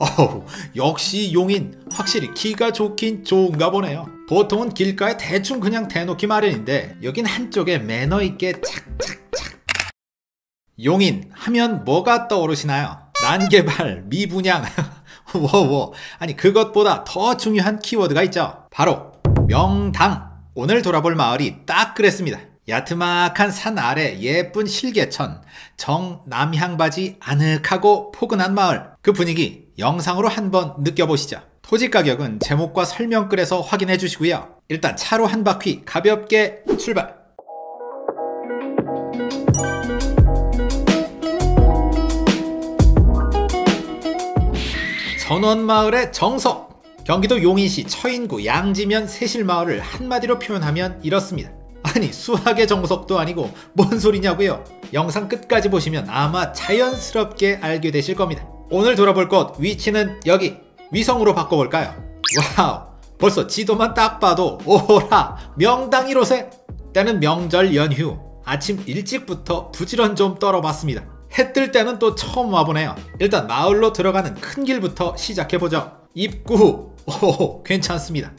어우, 역시 용인 확실히 기가 좋긴 좋은가 보네요. 보통은 길가에 대충 그냥 대놓기 마련인데 여긴 한쪽에 매너 있게 착착착. 용인 하면 뭐가 떠오르시나요? 난개발, 미분양, 워워. 아니 그것보다 더 중요한 키워드가 있죠. 바로 명당. 오늘 돌아볼 마을이 딱 그랬습니다. 야트막한 산 아래 예쁜 실개천, 정남향바지 아늑하고 포근한 마을. 그 분위기 영상으로 한번 느껴보시죠. 토지 가격은 제목과 설명글에서 확인해 주시고요. 일단 차로 한 바퀴 가볍게 출발! 전원마을의 정석! 경기도 용인시 처인구 양지면 세실마을을 한마디로 표현하면 이렇습니다. 아니 수학의 정석도 아니고 뭔 소리냐고요? 영상 끝까지 보시면 아마 자연스럽게 알게 되실 겁니다. 오늘 돌아볼 곳 위치는 여기 위성으로 바꿔볼까요? 와우 벌써 지도만 딱 봐도 오라 명당이로세 때는 명절 연휴 아침 일찍부터 부지런 좀 떨어봤습니다. 해 뜰 때는 또 처음 와보네요. 일단 마을로 들어가는 큰 길부터 시작해보죠. 입구 오 괜찮습니다.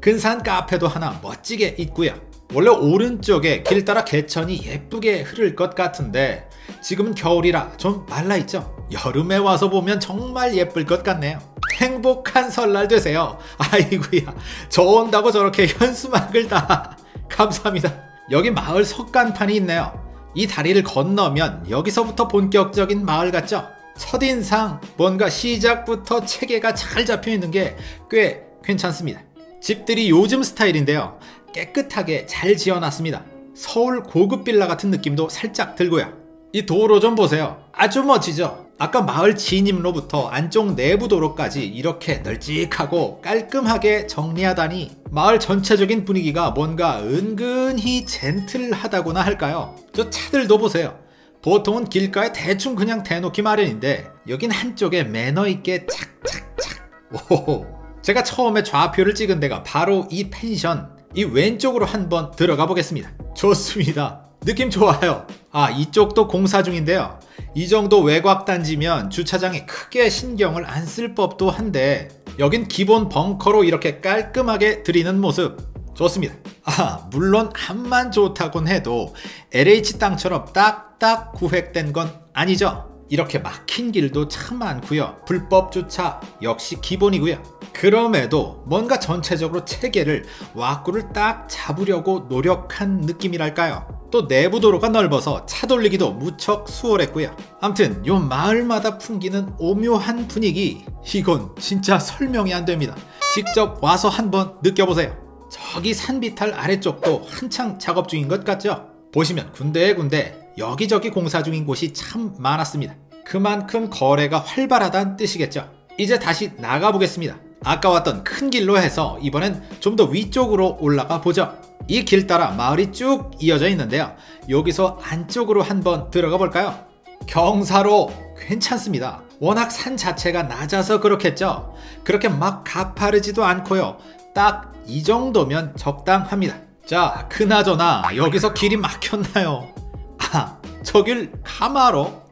근사한 카페도 하나 멋지게 있고요. 원래 오른쪽에 길 따라 개천이 예쁘게 흐를 것 같은데 지금은 겨울이라 좀 말라있죠? 여름에 와서 보면 정말 예쁠 것 같네요. 행복한 설날 되세요. 아이구야 저 온다고 저렇게 현수막을 다 감사합니다. 여기 마을 석간판이 있네요. 이 다리를 건너면 여기서부터 본격적인 마을 같죠? 첫인상 뭔가 시작부터 체계가 잘 잡혀 있는 게 꽤 괜찮습니다. 집들이 요즘 스타일인데요. 깨끗하게 잘 지어놨습니다. 서울 고급 빌라 같은 느낌도 살짝 들고요. 이 도로 좀 보세요. 아주 멋지죠? 아까 마을 진입로부터 안쪽 내부 도로까지 이렇게 널찍하고 깔끔하게 정리하다니 마을 전체적인 분위기가 뭔가 은근히 젠틀하다고나 할까요? 저 차들도 보세요. 보통은 길가에 대충 그냥 대놓기 마련인데 여긴 한쪽에 매너 있게 착착착 오 제가 처음에 좌표를 찍은 데가 바로 이 펜션 이 왼쪽으로 한번 들어가 보겠습니다. 좋습니다. 느낌 좋아요. 아, 이쪽도 공사 중인데요. 이 정도 외곽 단지면 주차장에 크게 신경을 안 쓸 법도 한데 여긴 기본 벙커로 이렇게 깔끔하게 드리는 모습 좋습니다. 아, 물론 한만 좋다곤 해도 LH 땅처럼 딱딱 구획된 건 아니죠. 이렇게 막힌 길도 참 많고요. 불법 주차 역시 기본이고요. 그럼에도 뭔가 전체적으로 체계를 와꾸를 딱 잡으려고 노력한 느낌이랄까요. 또 내부 도로가 넓어서 차 돌리기도 무척 수월했고요. 암튼 요 마을마다 풍기는 오묘한 분위기 이건 진짜 설명이 안 됩니다. 직접 와서 한번 느껴보세요. 저기 산비탈 아래쪽도 한창 작업 중인 것 같죠? 보시면 군데군데 여기저기 공사 중인 곳이 참 많았습니다. 그만큼 거래가 활발하다는 뜻이겠죠. 이제 다시 나가보겠습니다. 아까 왔던 큰 길로 해서 이번엔 좀 더 위쪽으로 올라가 보죠. 이 길 따라 마을이 쭉 이어져 있는데요. 여기서 안쪽으로 한번 들어가 볼까요? 경사로 괜찮습니다. 워낙 산 자체가 낮아서 그렇겠죠. 그렇게 막 가파르지도 않고요. 딱 이 정도면 적당합니다. 자, 그나저나 여기서 길이 막혔나요? 아, 저길 가 말어?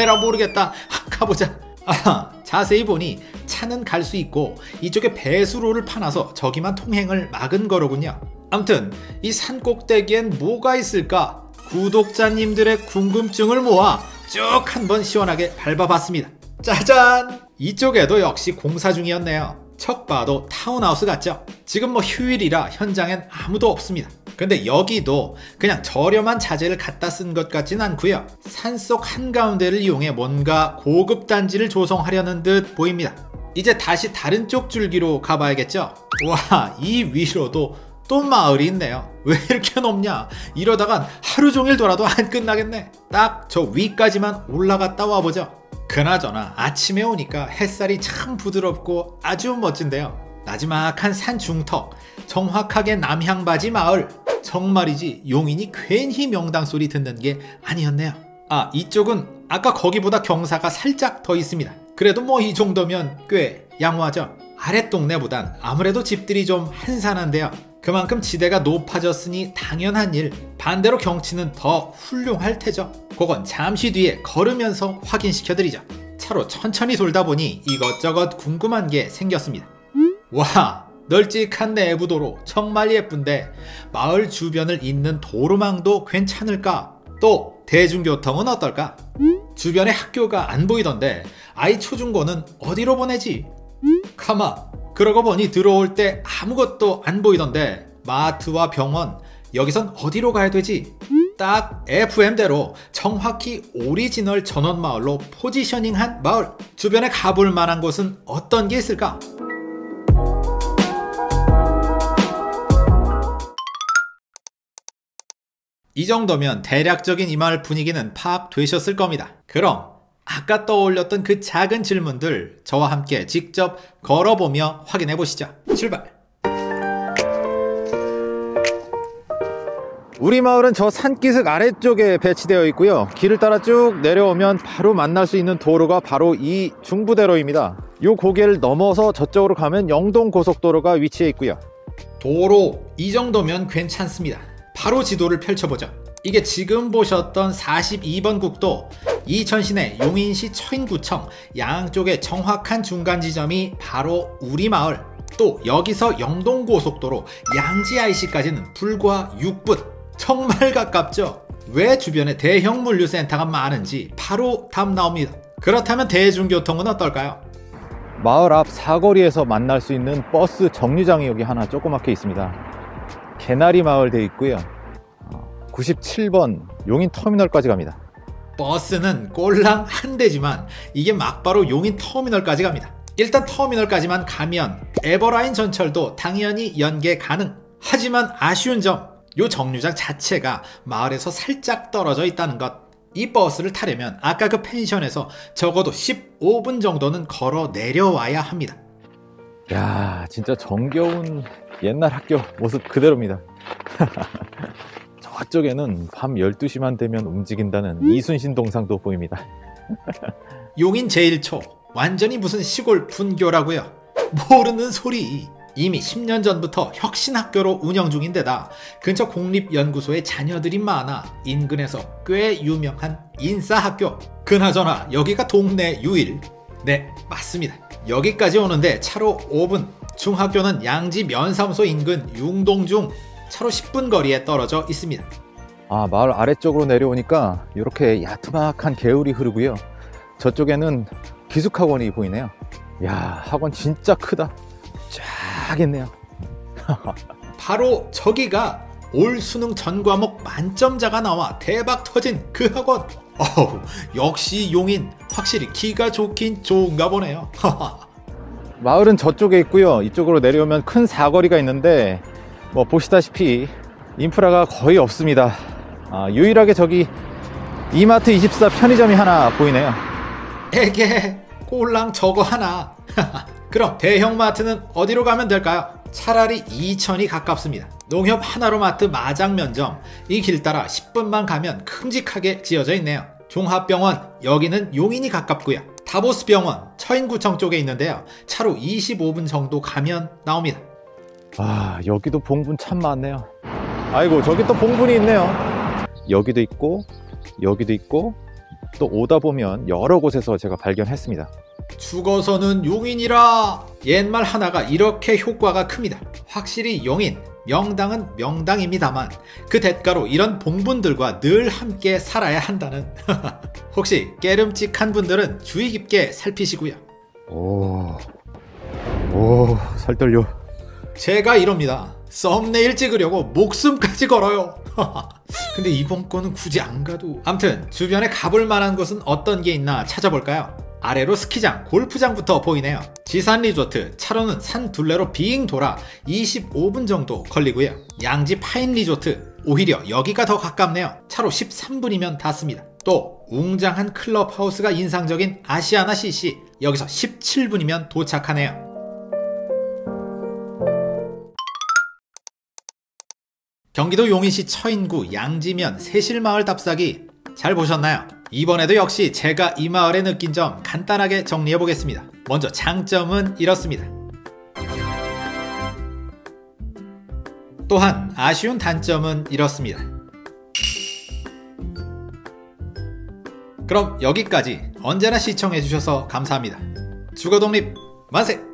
에라 모르겠다. 가보자. 아, 자세히 보니 차는 갈 수 있고 이쪽에 배수로를 파놔서 저기만 통행을 막은 거로군요. 암튼 이 산 꼭대기엔 뭐가 있을까? 구독자님들의 궁금증을 모아 쭉 한번 시원하게 밟아봤습니다. 짜잔! 이쪽에도 역시 공사 중이었네요. 척 봐도 타운하우스 같죠? 지금 뭐 휴일이라 현장엔 아무도 없습니다. 근데 여기도 그냥 저렴한 자재를 갖다 쓴 것 같진 않고요. 산속 한가운데를 이용해 뭔가 고급 단지를 조성하려는 듯 보입니다. 이제 다시 다른 쪽 줄기로 가봐야겠죠? 와, 이 위로도 또 마을이 있네요. 왜 이렇게 높냐? 이러다간 하루 종일 돌아도 안 끝나겠네. 딱 저 위까지만 올라갔다 와보죠. 그나저나 아침에 오니까 햇살이 참 부드럽고 아주 멋진데요. 나지막한 산 중턱, 정확하게 남향바지 마을. 정말이지 용인이 괜히 명당 소리 듣는 게 아니었네요. 아, 이쪽은 아까 거기보다 경사가 살짝 더 있습니다. 그래도 뭐 이 정도면 꽤 양호하죠. 아랫 동네보단 아무래도 집들이 좀 한산한데요. 그만큼 지대가 높아졌으니 당연한 일. 반대로 경치는 더 훌륭할 테죠. 그건 잠시 뒤에 걸으면서 확인시켜드리죠. 차로 천천히 돌다 보니 이것저것 궁금한 게 생겼습니다. 와, 널찍한 내부도로 정말 예쁜데 마을 주변을 잇는 도로망도 괜찮을까? 또 대중교통은 어떨까? 주변에 학교가 안 보이던데 아이 초중고는 어디로 보내지? 가만 그러고 보니 들어올 때 아무것도 안 보이던데 마트와 병원 여기선 어디로 가야 되지? 딱 FM대로 정확히 오리지널 전원마을로 포지셔닝한 마을 주변에 가볼 만한 곳은 어떤 게 있을까? 이 정도면 대략적인 이 마을 분위기는 파악되셨을 겁니다. 그럼 아까 떠올렸던 그 작은 질문들 저와 함께 직접 걸어보며 확인해 보시죠. 출발! 우리 마을은 저 산기슭 아래쪽에 배치되어 있고요 길을 따라 쭉 내려오면 바로 만날 수 있는 도로가 바로 이 중부대로입니다 이 고개를 넘어서 저쪽으로 가면 영동 고속도로가 위치해 있고요 도로 이 정도면 괜찮습니다. 바로 지도를 펼쳐보죠. 이게 지금 보셨던 42번 국도 이천시내 용인시 처인구청 양쪽의 정확한 중간 지점이 바로 우리 마을 또 여기서 영동고속도로 양지 IC까지는 불과 6분. 정말 가깝죠? 왜 주변에 대형 물류센터가 많은지 바로 답 나옵니다. 그렇다면 대중교통은 어떨까요? 마을 앞 사거리에서 만날 수 있는 버스 정류장이 여기 하나 조그맣게 있습니다. 개나리 마을 돼 있고요 97번 용인 터미널까지 갑니다 버스는 꼴랑 한 대지만 이게 막바로 용인 터미널까지 갑니다. 일단 터미널까지만 가면 에버라인 전철도 당연히 연계 가능. 하지만 아쉬운 점, 요 정류장 자체가 마을에서 살짝 떨어져 있다는 것. 이 버스를 타려면 아까 그 펜션에서 적어도 15분 정도는 걸어 내려와야 합니다. 야 진짜 정겨운 옛날 학교 모습 그대로입니다 저쪽에는 밤 12시만 되면 움직인다는 이순신 동상도 보입니다. 용인 제일초 완전히 무슨 시골 분교라고요. 모르는 소리. 이미 10년 전부터 혁신학교로 운영 중인데다 근처 공립연구소에 자녀들이 많아 인근에서 꽤 유명한 인싸학교 그나저나 여기가 동네 유일. 네 맞습니다. 여기까지 오는데 차로 5분. 중학교는 양지 면사무소 인근 융동중 차로 10분 거리에 떨어져 있습니다. 아 마을 아래쪽으로 내려오니까 이렇게 야트막한 개울이 흐르고요. 저쪽에는 기숙학원이 보이네요. 야 학원 진짜 크다. 쫙 있네요. 바로 저기가 올 수능 전 과목 만점자가 나와 대박 터진 그 학원. 어우, 역시 용인. 확실히 기가 좋긴 좋은가 보네요. 마을은 저쪽에 있고요. 이쪽으로 내려오면 큰 사거리가 있는데 뭐 보시다시피 인프라가 거의 없습니다 아, 유일하게 저기 이마트 24 편의점이 하나 보이네요 에게 꼴랑 저거 하나. 그럼 대형마트는 어디로 가면 될까요? 차라리 이천이 가깝습니다. 농협 하나로마트 마장면점 이 길 따라 10분만 가면 큼직하게 지어져 있네요. 종합병원 여기는 용인이 가깝고요. 다보스병원 처인구청 쪽에 있는데요. 차로 25분 정도 가면 나옵니다. 아 여기도 봉분 참 많네요. 아이고 저기 또 봉분이 있네요. 여기도 있고 여기도 있고 또 오다 보면 여러 곳에서 제가 발견했습니다. 죽어서는 용인이라. 옛말 하나가 이렇게 효과가 큽니다. 확실히 용인 명당은 명당입니다만 그 대가로 이런 봉분들과 늘 함께 살아야 한다는 혹시 깨름직한 분들은 주의 깊게 살피시고요. 오 오 살 떨려 제가 이럽니다. 썸네일 찍으려고 목숨까지 걸어요. 근데 이번 거는 굳이 안 가도. 암튼 주변에 가볼 만한 곳은 어떤 게 있나 찾아볼까요? 아래로 스키장, 골프장부터 보이네요. 지산 리조트, 차로는 산 둘레로 빙 돌아 25분 정도 걸리고요. 양지 파인 리조트, 오히려 여기가 더 가깝네요. 차로 13분이면 닿습니다. 또 웅장한 클럽하우스가 인상적인 아시아나 CC, 여기서 17분이면 도착하네요. 경기도 용인시 처인구 양지면 새실마을 답사기 잘 보셨나요? 이번에도 역시 제가 이 마을에 느낀 점 간단하게 정리해 보겠습니다. 먼저 장점은 이렇습니다. 또한 아쉬운 단점은 이렇습니다. 그럼 여기까지 언제나 시청해주셔서 감사합니다. 주거독립 만세!